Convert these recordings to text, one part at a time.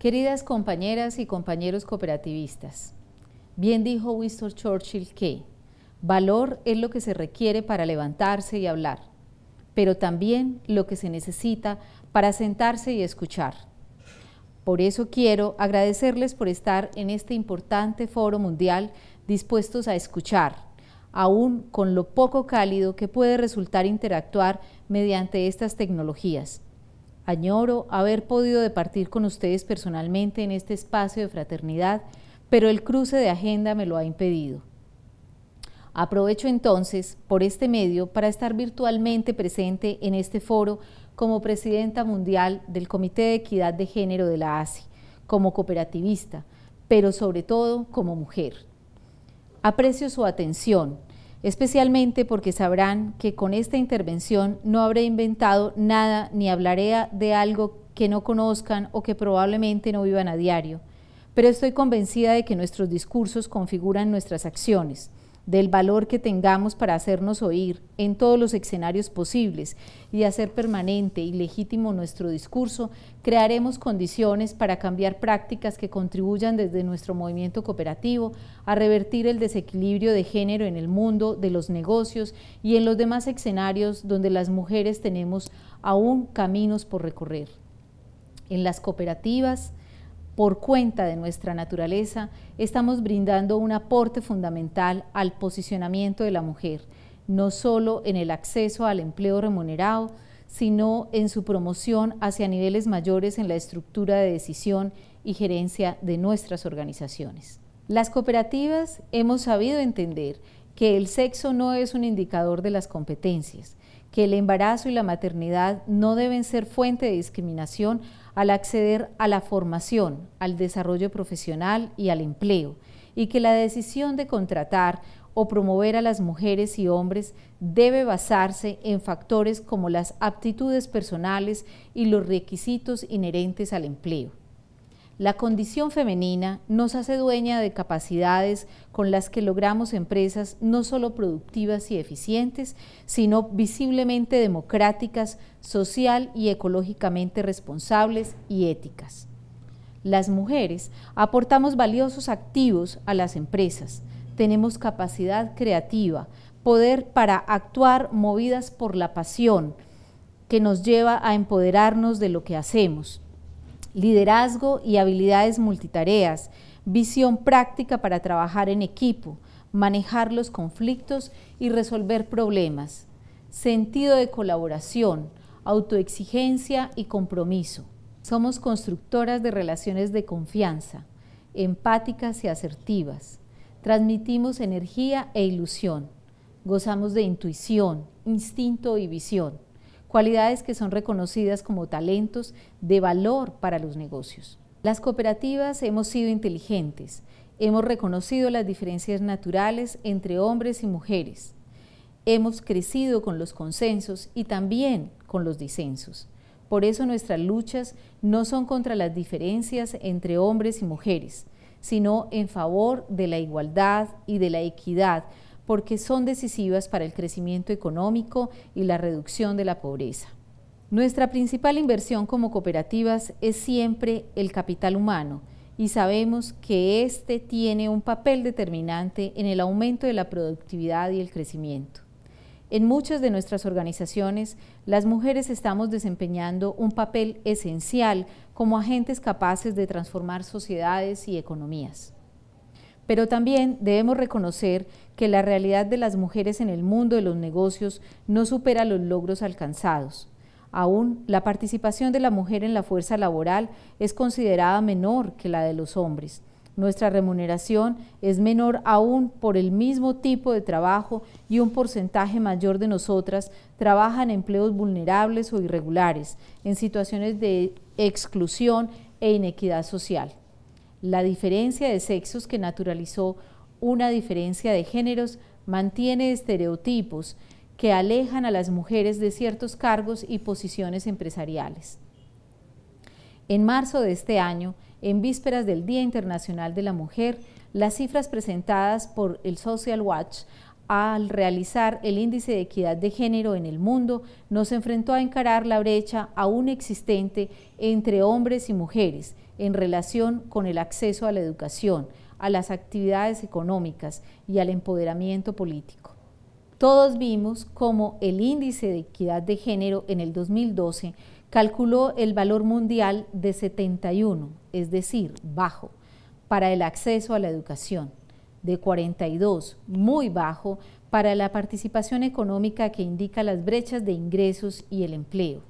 Queridas compañeras y compañeros cooperativistas, bien dijo Winston Churchill que valor es lo que se requiere para levantarse y hablar, pero también lo que se necesita para sentarse y escuchar. Por eso quiero agradecerles por estar en este importante foro mundial dispuestos a escuchar, aún con lo poco cálido que puede resultar interactuar mediante estas tecnologías Añoro haber podido departir con ustedes personalmente en este espacio de fraternidad, pero el cruce de agenda me lo ha impedido. Aprovecho entonces por este medio para estar virtualmente presente en este foro como presidenta mundial del Comité de Equidad de Género de la ASI, como cooperativista, pero sobre todo como mujer. Aprecio su atención, especialmente porque sabrán que con esta intervención no habré inventado nada ni hablaré de algo que no conozcan o que probablemente no vivan a diario, pero estoy convencida de que nuestros discursos configuran nuestras acciones del valor que tengamos para hacernos oír en todos los escenarios posibles y hacer permanente y legítimo nuestro discurso, crearemos condiciones para cambiar prácticas que contribuyan desde nuestro movimiento cooperativo a revertir el desequilibrio de género en el mundo de los negocios y en los demás escenarios donde las mujeres tenemos aún caminos por recorrer. En las cooperativas, por cuenta de nuestra naturaleza, estamos brindando un aporte fundamental al posicionamiento de la mujer, no solo en el acceso al empleo remunerado, sino en su promoción hacia niveles mayores en la estructura de decisión y gerencia de nuestras organizaciones. Las cooperativas hemos sabido entender que el sexo no es un indicador de las competencias, que el embarazo y la maternidad no deben ser fuente de discriminación al acceder a la formación, al desarrollo profesional y al empleo, y que la decisión de contratar o promover a las mujeres y hombres debe basarse en factores como las aptitudes personales y los requisitos inherentes al empleo. La condición femenina nos hace dueña de capacidades con las que logramos empresas no solo productivas y eficientes, sino visiblemente democráticas, social y ecológicamente responsables y éticas. Las mujeres aportamos valiosos activos a las empresas, tenemos capacidad creativa, poder para actuar movidas por la pasión que nos lleva a empoderarnos de lo que hacemos liderazgo y habilidades multitareas, visión práctica para trabajar en equipo, manejar los conflictos y resolver problemas, sentido de colaboración, autoexigencia y compromiso. Somos constructoras de relaciones de confianza, empáticas y asertivas. Transmitimos energía e ilusión. Gozamos de intuición, instinto y visión cualidades que son reconocidas como talentos de valor para los negocios. Las cooperativas hemos sido inteligentes, hemos reconocido las diferencias naturales entre hombres y mujeres, hemos crecido con los consensos y también con los disensos. Por eso nuestras luchas no son contra las diferencias entre hombres y mujeres, sino en favor de la igualdad y de la equidad porque son decisivas para el crecimiento económico y la reducción de la pobreza. Nuestra principal inversión como cooperativas es siempre el capital humano y sabemos que éste tiene un papel determinante en el aumento de la productividad y el crecimiento. En muchas de nuestras organizaciones, las mujeres estamos desempeñando un papel esencial como agentes capaces de transformar sociedades y economías. Pero también debemos reconocer que la realidad de las mujeres en el mundo de los negocios no supera los logros alcanzados. Aún la participación de la mujer en la fuerza laboral es considerada menor que la de los hombres. Nuestra remuneración es menor aún por el mismo tipo de trabajo y un porcentaje mayor de nosotras trabaja en empleos vulnerables o irregulares, en situaciones de exclusión e inequidad social. La diferencia de sexos que naturalizó una diferencia de géneros mantiene estereotipos que alejan a las mujeres de ciertos cargos y posiciones empresariales. En marzo de este año, en vísperas del Día Internacional de la Mujer, las cifras presentadas por el Social Watch al realizar el índice de equidad de género en el mundo, nos enfrentó a encarar la brecha aún existente entre hombres y mujeres en relación con el acceso a la educación, a las actividades económicas y al empoderamiento político. Todos vimos cómo el índice de equidad de género en el 2012 calculó el valor mundial de 71, es decir, bajo, para el acceso a la educación de 42, muy bajo, para la participación económica que indica las brechas de ingresos y el empleo,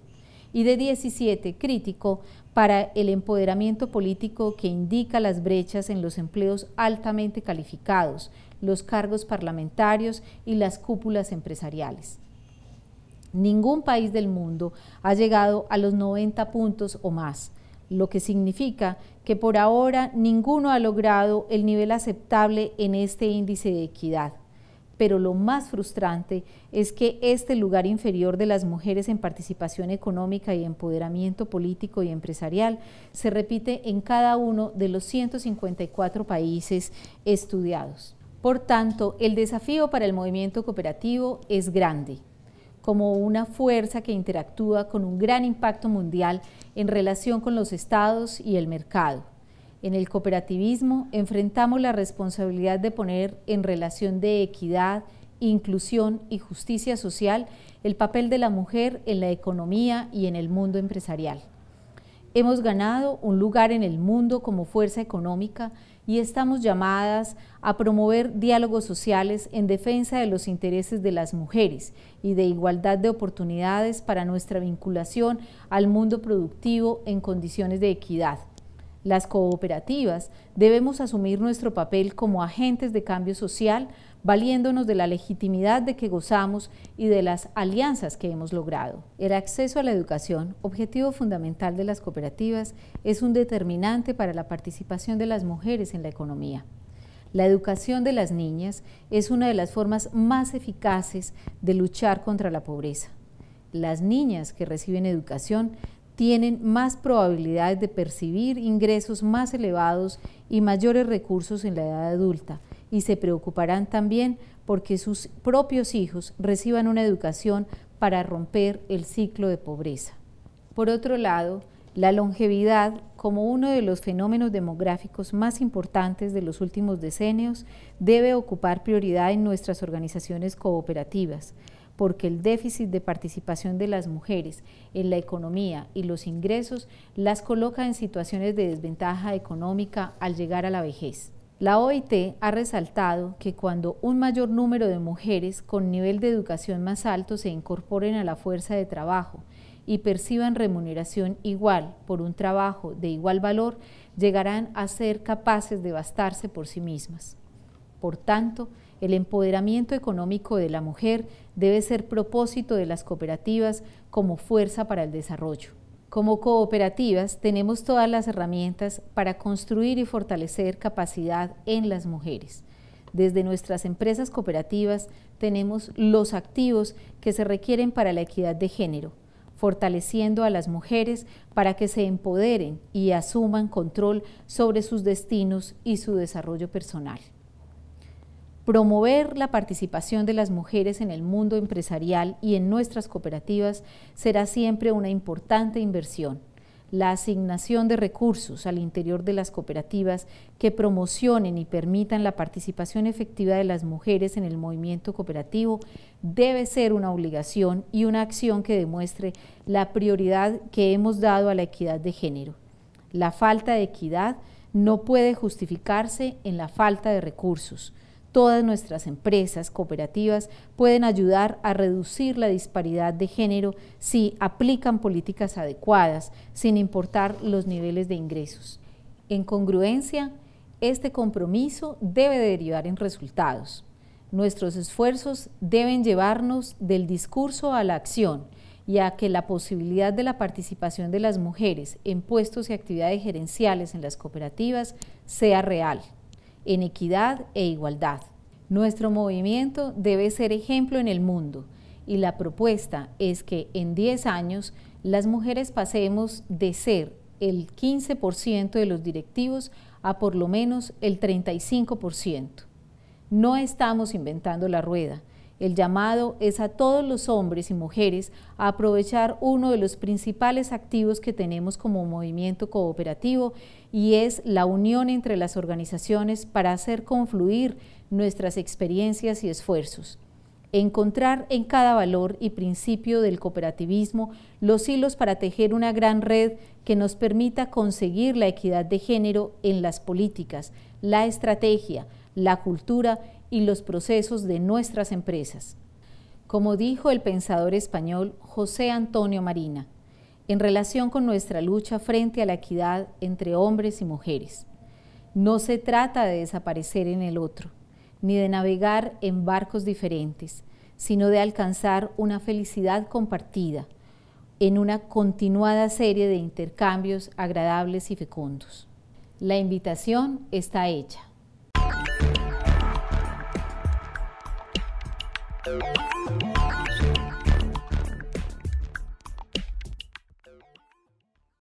y de 17, crítico, para el empoderamiento político que indica las brechas en los empleos altamente calificados, los cargos parlamentarios y las cúpulas empresariales. Ningún país del mundo ha llegado a los 90 puntos o más, lo que significa que por ahora ninguno ha logrado el nivel aceptable en este índice de equidad. Pero lo más frustrante es que este lugar inferior de las mujeres en participación económica y empoderamiento político y empresarial se repite en cada uno de los 154 países estudiados. Por tanto, el desafío para el movimiento cooperativo es grande como una fuerza que interactúa con un gran impacto mundial en relación con los estados y el mercado. En el cooperativismo enfrentamos la responsabilidad de poner en relación de equidad, inclusión y justicia social el papel de la mujer en la economía y en el mundo empresarial. Hemos ganado un lugar en el mundo como fuerza económica y estamos llamadas a promover diálogos sociales en defensa de los intereses de las mujeres y de igualdad de oportunidades para nuestra vinculación al mundo productivo en condiciones de equidad. Las cooperativas debemos asumir nuestro papel como agentes de cambio social, valiéndonos de la legitimidad de que gozamos y de las alianzas que hemos logrado. El acceso a la educación, objetivo fundamental de las cooperativas, es un determinante para la participación de las mujeres en la economía. La educación de las niñas es una de las formas más eficaces de luchar contra la pobreza. Las niñas que reciben educación tienen más probabilidades de percibir ingresos más elevados y mayores recursos en la edad adulta y se preocuparán también porque sus propios hijos reciban una educación para romper el ciclo de pobreza. Por otro lado, la longevidad, como uno de los fenómenos demográficos más importantes de los últimos decenios, debe ocupar prioridad en nuestras organizaciones cooperativas, porque el déficit de participación de las mujeres en la economía y los ingresos las coloca en situaciones de desventaja económica al llegar a la vejez. La OIT ha resaltado que cuando un mayor número de mujeres con nivel de educación más alto se incorporen a la fuerza de trabajo y perciban remuneración igual por un trabajo de igual valor, llegarán a ser capaces de bastarse por sí mismas. Por tanto, el empoderamiento económico de la mujer debe ser propósito de las cooperativas como fuerza para el desarrollo. Como cooperativas tenemos todas las herramientas para construir y fortalecer capacidad en las mujeres. Desde nuestras empresas cooperativas tenemos los activos que se requieren para la equidad de género, fortaleciendo a las mujeres para que se empoderen y asuman control sobre sus destinos y su desarrollo personal. Promover la participación de las mujeres en el mundo empresarial y en nuestras cooperativas será siempre una importante inversión. La asignación de recursos al interior de las cooperativas que promocionen y permitan la participación efectiva de las mujeres en el movimiento cooperativo debe ser una obligación y una acción que demuestre la prioridad que hemos dado a la equidad de género. La falta de equidad no puede justificarse en la falta de recursos. Todas nuestras empresas cooperativas pueden ayudar a reducir la disparidad de género si aplican políticas adecuadas, sin importar los niveles de ingresos. En congruencia, este compromiso debe derivar en resultados. Nuestros esfuerzos deben llevarnos del discurso a la acción y a que la posibilidad de la participación de las mujeres en puestos y actividades gerenciales en las cooperativas sea real en equidad e igualdad. Nuestro movimiento debe ser ejemplo en el mundo y la propuesta es que en 10 años las mujeres pasemos de ser el 15% de los directivos a por lo menos el 35%. No estamos inventando la rueda. El llamado es a todos los hombres y mujeres a aprovechar uno de los principales activos que tenemos como movimiento cooperativo y es la unión entre las organizaciones para hacer confluir nuestras experiencias y esfuerzos. Encontrar en cada valor y principio del cooperativismo los hilos para tejer una gran red que nos permita conseguir la equidad de género en las políticas, la estrategia, la cultura y los procesos de nuestras empresas. Como dijo el pensador español José Antonio Marina, en relación con nuestra lucha frente a la equidad entre hombres y mujeres, no se trata de desaparecer en el otro, ni de navegar en barcos diferentes, sino de alcanzar una felicidad compartida en una continuada serie de intercambios agradables y fecundos. La invitación está hecha. Bye.